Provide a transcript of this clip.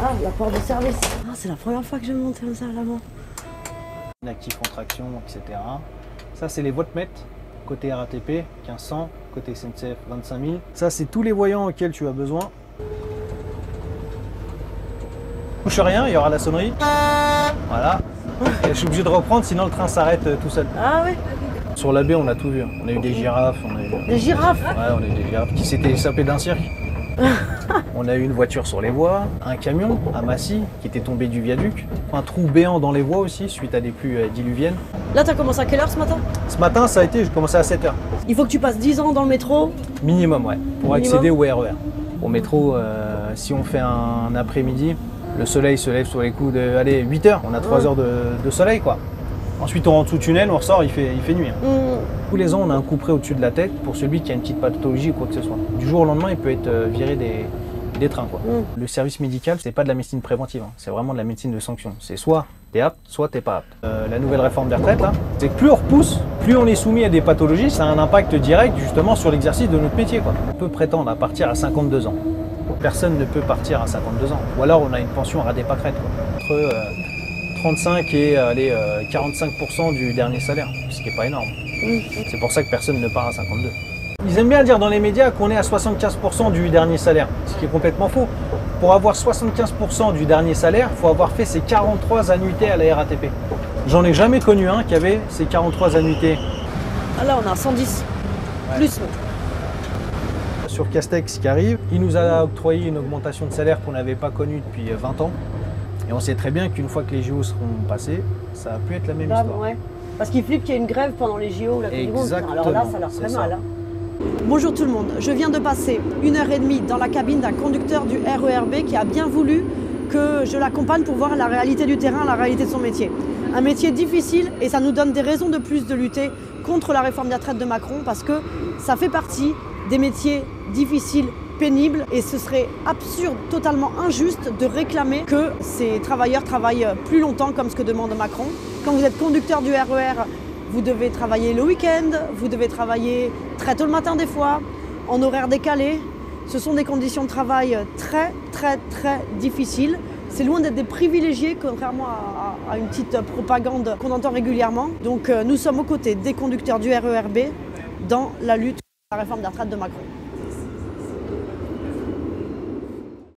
Ah, la porte de service. Ah, c'est la première fois que je monte comme ça à l'avant. Inactif en traction, etc. Ça, c'est les voltmètres. Côté RATP, 1500. Côté SNCF, 25 000. Ça, c'est tous les voyants auxquels tu as besoin. Touche rien, il y aura la sonnerie. Voilà. Et je suis obligé de reprendre, sinon le train s'arrête euh, tout seul. Ah oui Sur la baie, on a tout vu. On a eu des girafes, on a eu... Des girafes Ouais, on a eu des girafes qui s'étaient échappées d'un cirque. On a eu une voiture sur les voies, un camion à Massy qui était tombé du viaduc, un trou béant dans les voies aussi suite à des pluies euh, diluviennes. Là, t'as commencé à quelle heure ce matin? Ce matin, ça a été, j'ai commencé à 7h. Il faut que tu passes 10 ans dans le métro? Minimum, ouais, pour Minimum. accéder au RER. Au métro, euh, si on fait un après-midi, le soleil se lève sur les coups de allez, 8 heures, on a 3 Ouais. heures de, de soleil quoi. Ensuite on rentre sous tunnel, on ressort, il fait, il fait nuit. hein. Hmm. Tous les ans on a un coup près au-dessus de la tête pour celui qui a une petite pathologie ou quoi que ce soit. Du jour au lendemain il peut être euh, viré des, des trains quoi. Mm. Le service médical c'est pas de la médecine préventive, hein. c'est vraiment de la médecine de sanction. C'est soit t'es apte, soit t'es pas apte. Euh, la nouvelle réforme des retraites là, c'est que plus on repousse, plus on est soumis à des pathologies, ça a un impact direct justement sur l'exercice de notre métier quoi. On peut prétendre à partir à 52 ans. Personne ne peut partir à 52 ans. Ou alors on a une pension à des pâquerettes. quoi. Entre euh, 35 et euh, allez, euh, 45% du dernier salaire, ce qui n'est pas énorme. C'est pour ça que personne ne part à 52. Ils aiment bien dire dans les médias qu'on est à 75% du dernier salaire, ce qui est complètement faux. Pour avoir 75% du dernier salaire, il faut avoir fait ses 43 annuités à la RATP. J'en ai jamais connu un qui avait ces 43 annuités. Ah, là, on a 110. Plus. Sur Castex qui arrive, il nous a octroyé une augmentation de salaire qu'on n'avait pas connue depuis 20 ans. Et on sait très bien qu'une fois que les JO seront passés, ça va plus être la même Bah, histoire. ouais. Parce qu'il flippe qu'il y a une grève pendant les JO ou la Coupe du Monde. Exactement, Alors là, ça leur ferait mal. hein. Bonjour tout le monde. Je viens de passer une heure et demie dans la cabine d'un conducteur du RERB qui a bien voulu que je l'accompagne pour voir la réalité du terrain, la réalité de son métier. Un métier difficile et ça nous donne des raisons de plus de lutter contre la réforme des retraites de Macron parce que ça fait partie des métiers difficiles, pénibles et ce serait absurde, totalement injuste de réclamer que ces travailleurs travaillent plus longtemps comme ce que demande Macron. Quand vous êtes conducteur du RER, vous devez travailler le week-end, vous devez travailler très tôt le matin des fois, en horaire décalé. Ce sont des conditions de travail très très très difficiles. C'est loin d'être des privilégiés, contrairement à une petite propagande qu'on entend régulièrement. Donc euh, nous sommes aux côtés des conducteurs du RERB dans la lutte contre la réforme des retraites de Macron.